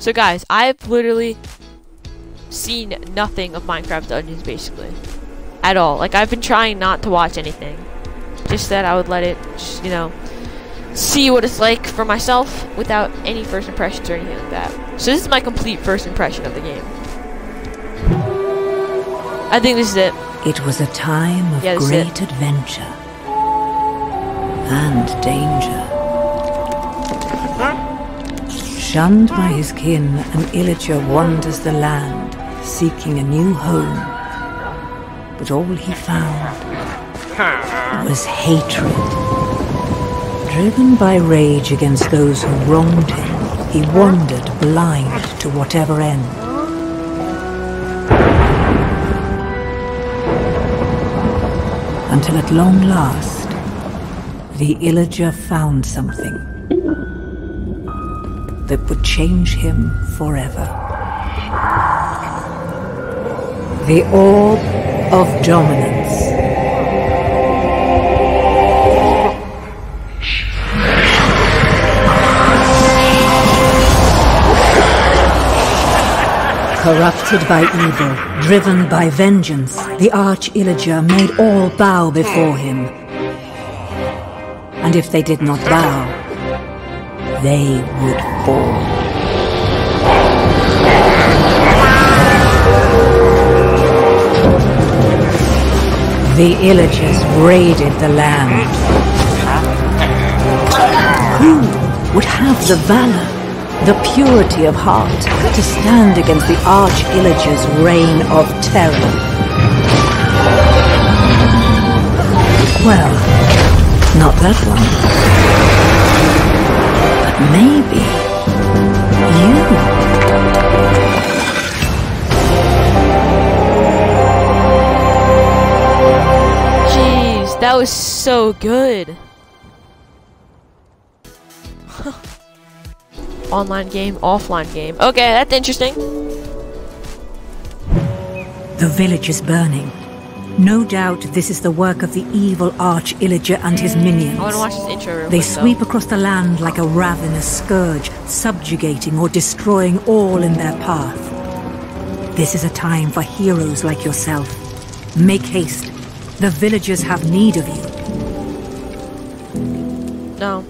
So guys, I've literally seen nothing of Minecraft Dungeons basically. At all. Like I've been trying not to watch anything. Just that I would let it, just, you know, see what it's like for myself without any first impressions or anything like that. So this is my complete first impression of the game. I think this is it. It was a time of Yeah, this is it. great adventure and danger. Shunned by his kin, an illager wanders the land, seeking a new home. But all he found was hatred. Driven by rage against those who wronged him, he wandered blind to whatever end. Until at long last, the illager found something that would change him forever. The Orb of Dominance. Corrupted by evil, driven by vengeance, the Arch-Illager made all bow before him. And if they did not bow, they would fall. The Illagers raided the land. Who would have the valor, the purity of heart, to stand against the Arch-Illager's reign of terror? Well, not that one. Maybe you. Jeez, that was so good. Online game, offline game. Okay, that's interesting. The village is burning. No doubt this is the work of the evil Arch-Illager and his minions. I want to watch this intro They quick, though. sweep across the land like a ravenous scourge, subjugating or destroying all in their path. This is a time for heroes like yourself. Make haste. The villagers have need of you. No.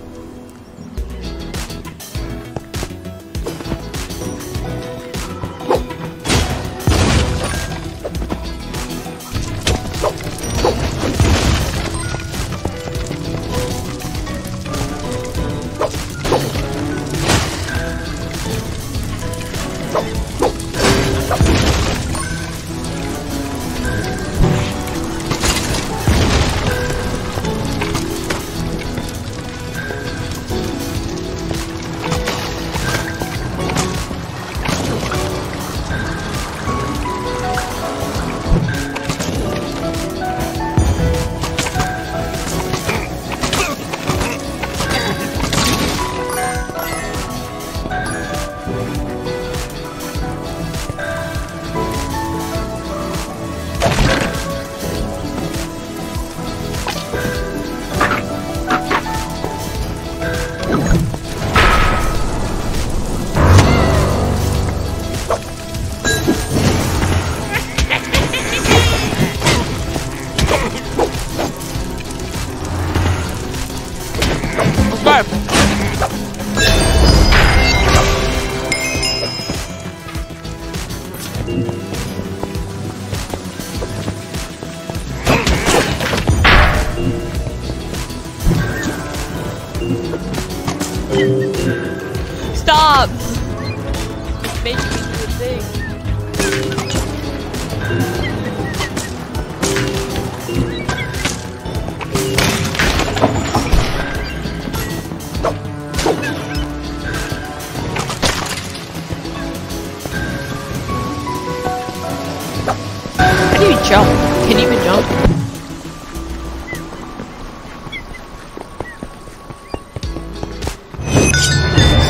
Jump? Can you even jump?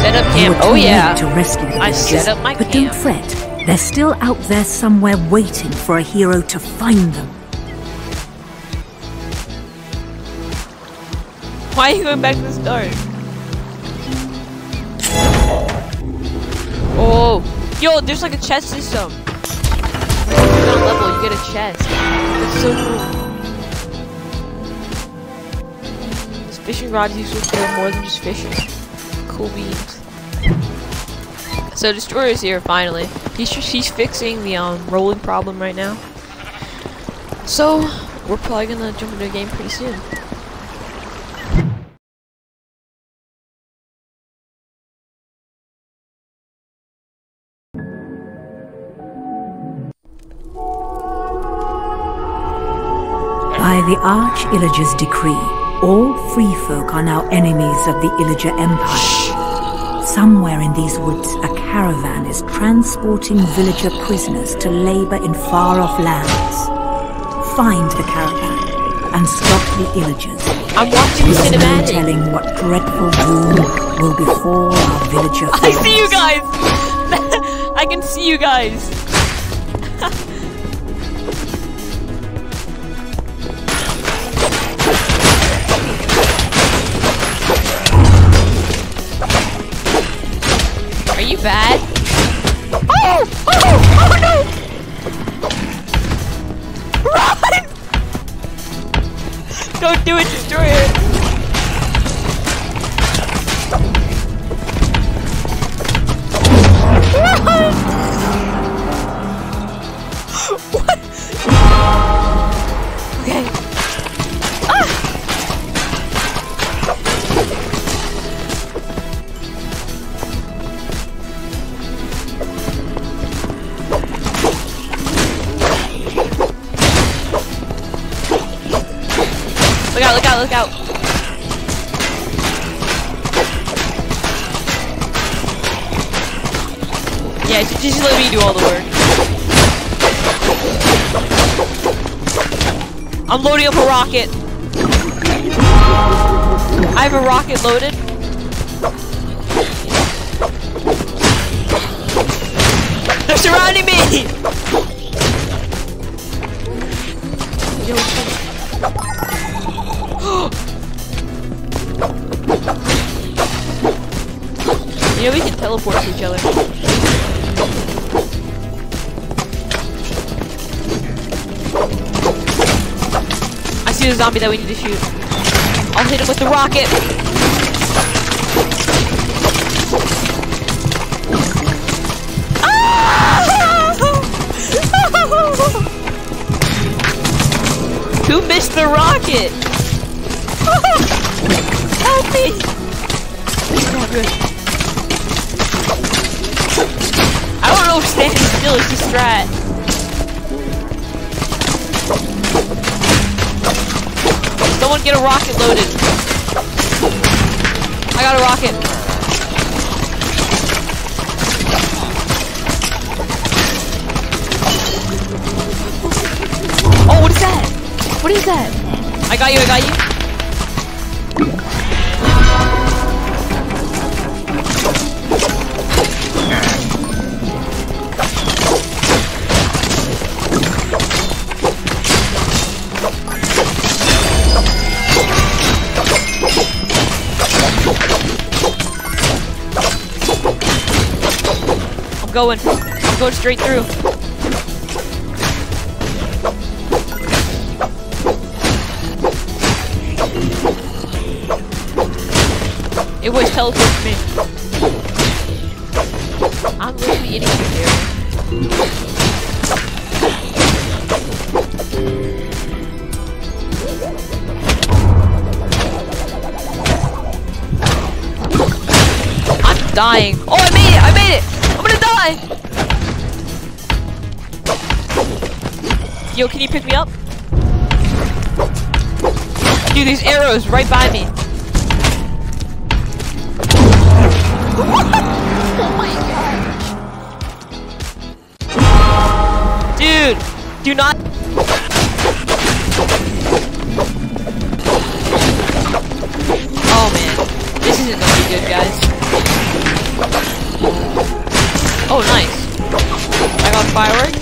Set up camp. Oh yeah. to rescue the I set up my but camp. don't fret. They're still out there somewhere waiting for a hero to find them. Why are you going back to the start? Oh, yo, there's like a chest system. You get a chest. That's so cool. This fishing rod is useful for more than just fishing. Cool beans. So Destroyer's here finally. He's he's fixing the um rolling problem right now. So we're probably gonna jump into a game pretty soon. The Arch Illager's decree, all free folk are now enemies of the Illager Empire. Somewhere in these woods, a caravan is transporting villager prisoners to labor in far-off lands. Find the caravan and stop the Illagers. I'm watching the There's no cinematic. telling what dreadful doom will befall our villager I see you guys! I can see you guys! Oh! Run! Don't do it, destroy it! what? Yeah, just, let me do all the work. I'm loading up a rocket. I have a rocket loaded. They're surrounding me! Yo. You know we can teleport to each other. Zombie that we need to shoot. I'll hit him with the rocket. Ah! Who missed the rocket? Help me! I don't know if standing still is the strat. Someone get a rocket loaded. I got a rocket. Oh, what is that? What is that? I got you, I got you. I'm going. I'm going straight through. It was teleported me. I'm literally in here. I'm dying. Oh, I made it! I made it! Yo, can you pick me up? Dude, these arrows right by me. Dude, do not. Oh man, this isn't gonna be good, guys. Firework.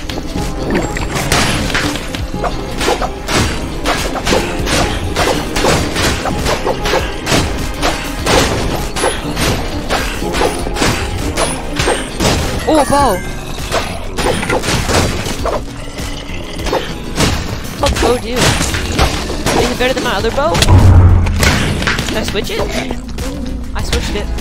Ooh, a bow. What bow do? Is it better than my other bow? Can I switch it? I switched it.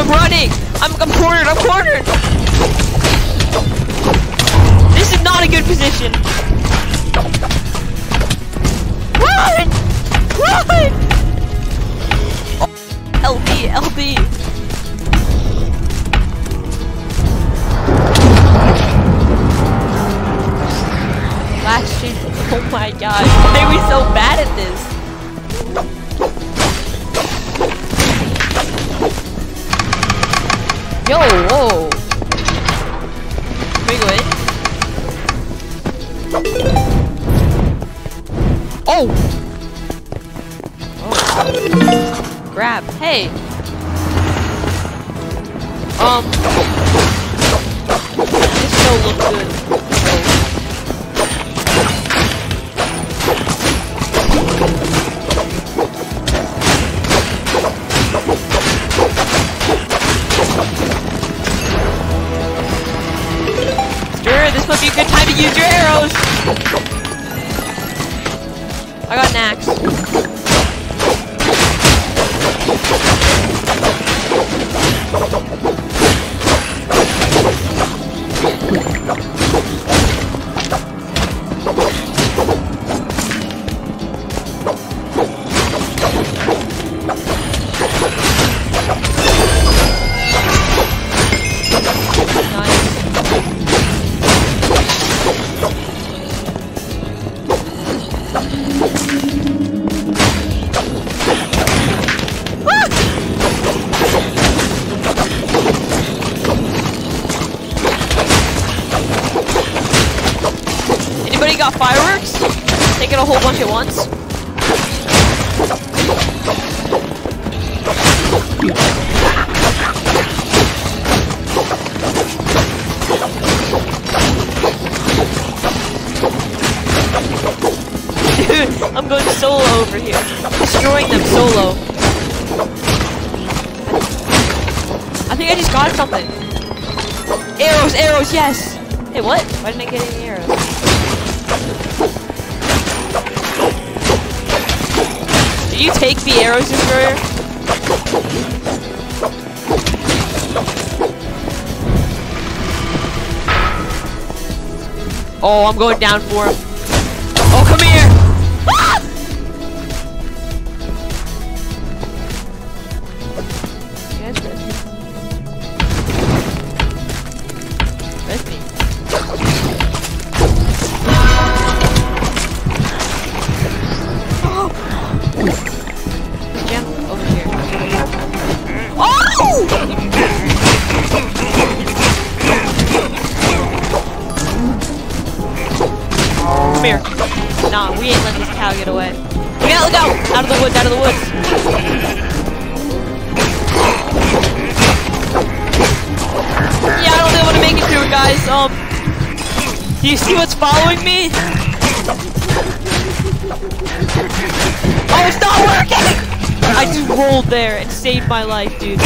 I'm running! I'm, I'm cornered, I'm cornered! This is not a good position. Run! Run! Oh, LB, LB. Oh my god. Why are we so bad at this? Yo, whoa. Can we go in? Oh! Oh. Grab. Hey! Um. This show looks good. Would be a good time to use your arrows! I got an axe. Nice. Got fireworks? Taking a whole bunch at once? Over here. Destroying them solo. I think I just got something. Arrows, arrows, yes! Hey, what? Why didn't I get any arrows? Did you take the arrows, Destroyer? Oh, I'm going down for him. Get away. We gotta go! Out of the woods, out of the woods. Yeah, I don't think I'm gonna make it through guys. Um, do you see what's following me? Oh, it's not working! I just rolled there and saved my life, dude.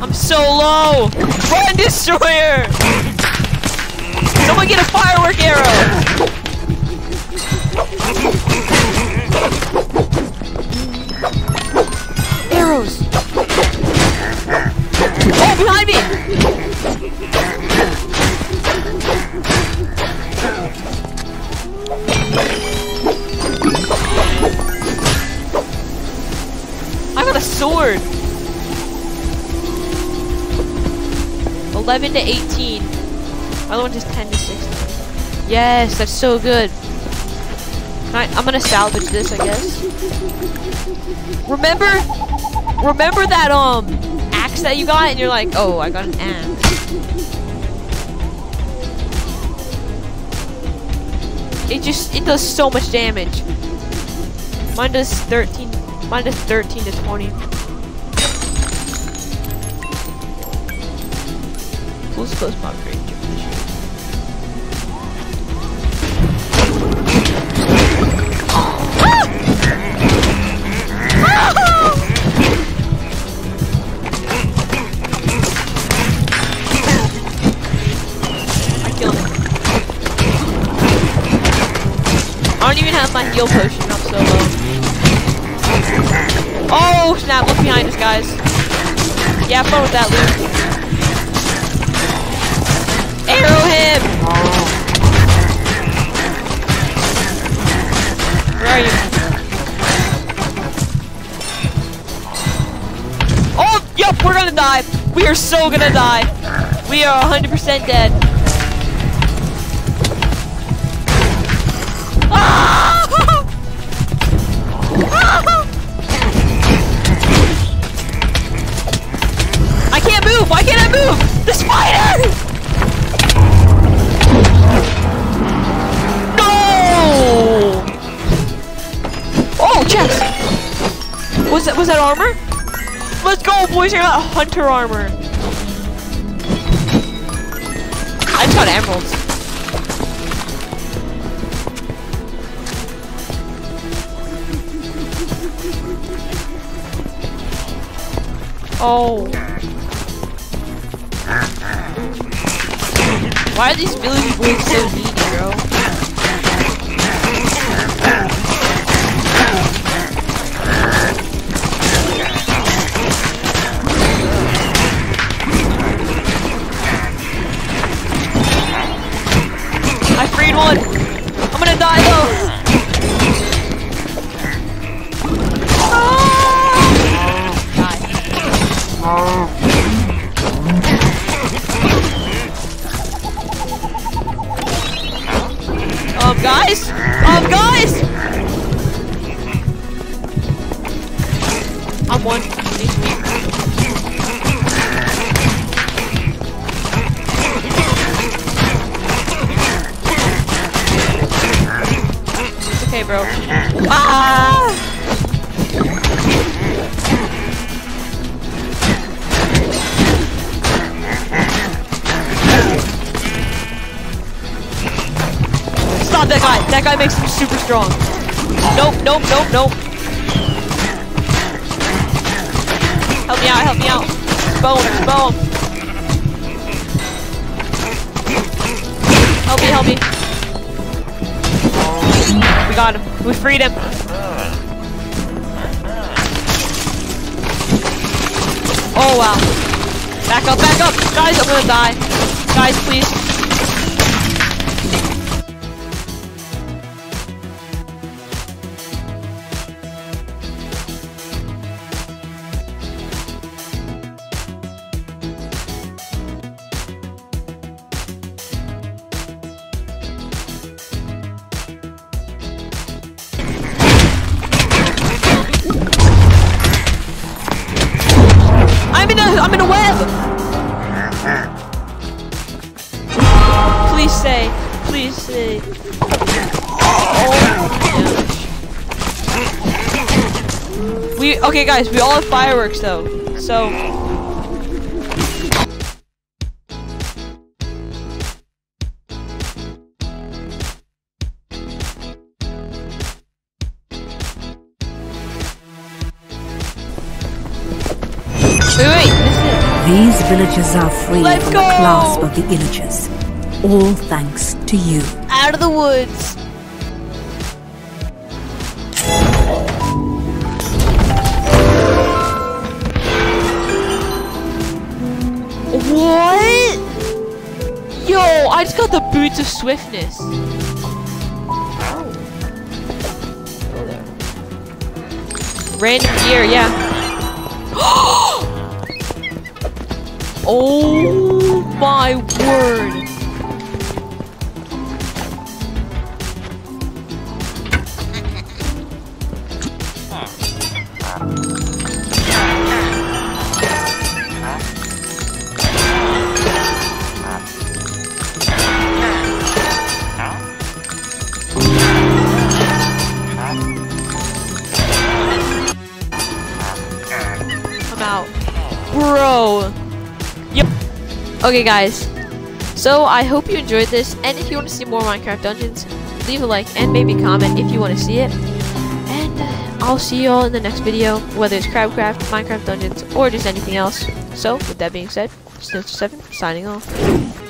I'm so low! Run, destroyer! Someone get a firework arrow! Arrows! Oh, behind me! I got a sword! 11 to 18. Other one just 10 to 16. Yes, that's so good. I, I'm gonna salvage this, I guess. Remember, remember that um axe that you got, and you're like, oh, I got an axe. It just it does so much damage. Mine does 13. Mine does 13 to 20. Pulse close mob don't even have my heal potion. I'm so low. Oh snap! Look behind us, guys. Yeah, have fun with that, Luke. Arrow him! Where are you? Oh, yep, we're gonna die. We are so gonna die. We are 100% dead. That was that armor? Let's go, boys! I got hunter armor. I just got emeralds. Oh. Why are these village boys so needy, bro? I'm one. It's okay, bro. Ah! Stop that guy. That guy makes him super strong. Nope, nope, nope, nope. Me out, help me out. Bone, bone. Help me, help me. We got him. We freed him. Oh wow. Back up, back up. Guys, I'm gonna die. Guys, please. In a I'm in a web. Please say, please say. Oh. We okay, guys. We all have fireworks though, so. Villagers are free Let's from go! the clasp of the Illagers. All thanks to you. out of the woods. What? Yo, I just got the boots of swiftness. Random gear, yeah. Oh, oh my word. Okay, guys. So I hope you enjoyed this, and if you want to see more Minecraft Dungeons, leave a like and maybe comment if you want to see it. And uh, I'll see you all in the next video, whether it's Crabcraft, Minecraft Dungeons, or just anything else. So, with that being said, Snailster7 signing off.